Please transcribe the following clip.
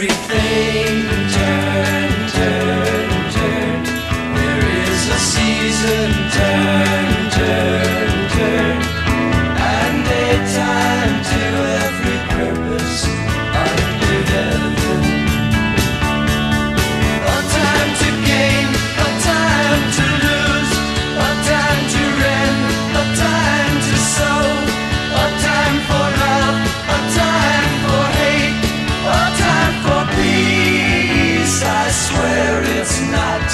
everything. it's not